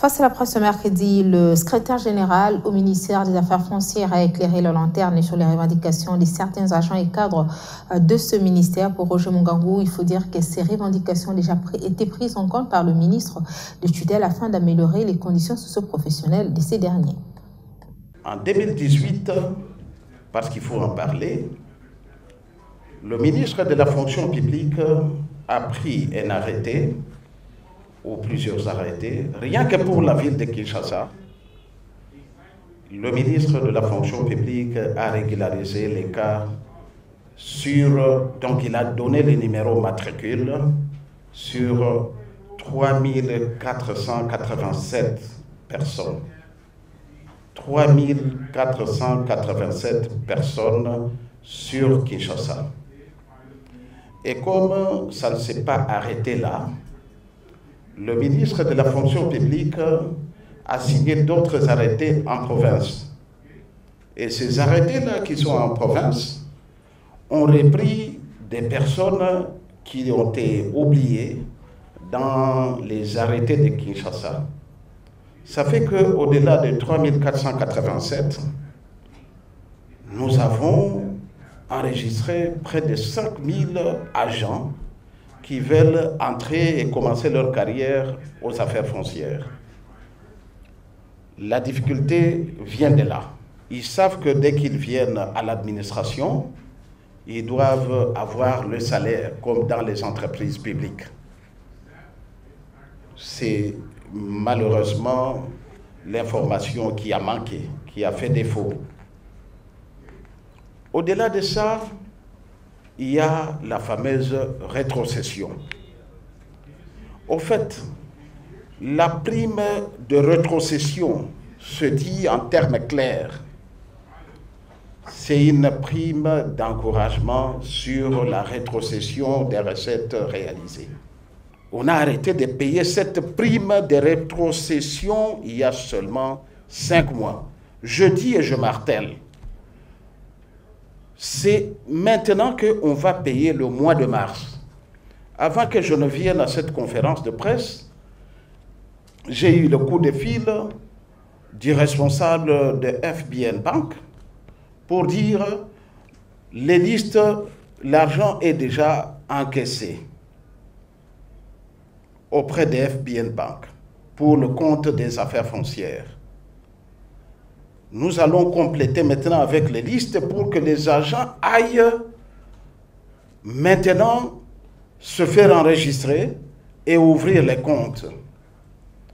Face à la presse ce mercredi, le secrétaire général au ministère des Affaires foncières a éclairé la lanterne sur les revendications de certains agents et cadres euh, de ce ministère. Pour Roger Mungangou, il faut dire que ces revendications ont déjà été prises en compte par le ministre de tutelle afin d'améliorer les conditions socio-professionnelles de ces derniers. En 2018, parce qu'il faut en parler, le ministre de la fonction publique a pris un arrêté ou plusieurs arrêtés, rien que pour la ville de Kinshasa. Le ministre de la fonction publique a régularisé les cas sur, donc il a donné les numéros matricules sur 3487 personnes. 3487 personnes sur Kinshasa. Et comme ça ne s'est pas arrêté là, le ministre de la fonction publique a signé d'autres arrêtés en province. Et ces arrêtés-là qui sont en province ont repris des personnes qui ont été oubliées dans les arrêtés de Kinshasa. Ça fait qu'au-delà de 3487, nous avons enregistré près de 5000 agents qui veulent entrer et commencer leur carrière aux affaires foncières. La difficulté vient de là. Ils savent que dès qu'ils viennent à l'administration, ils doivent avoir le salaire comme dans les entreprises publiques. C'est malheureusement l'information qui a manqué, qui a fait défaut. Au-delà de ça, il y a la fameuse rétrocession. Au fait, la prime de rétrocession se dit en termes clairs. C'est une prime d'encouragement sur la rétrocession des recettes réalisées. On a arrêté de payer cette prime de rétrocession il y a seulement cinq mois. Je dis et je martèle, c'est maintenant qu'on va payer le mois de mars. Avant que je ne vienne à cette conférence de presse, j'ai eu le coup de fil du responsable de FBN Bank pour dire les listes, l'argent est déjà encaissé auprès de FBN Bank pour le compte des affaires foncières. Nous allons compléter maintenant avec les listes pour que les agents aillent maintenant se faire enregistrer et ouvrir les comptes.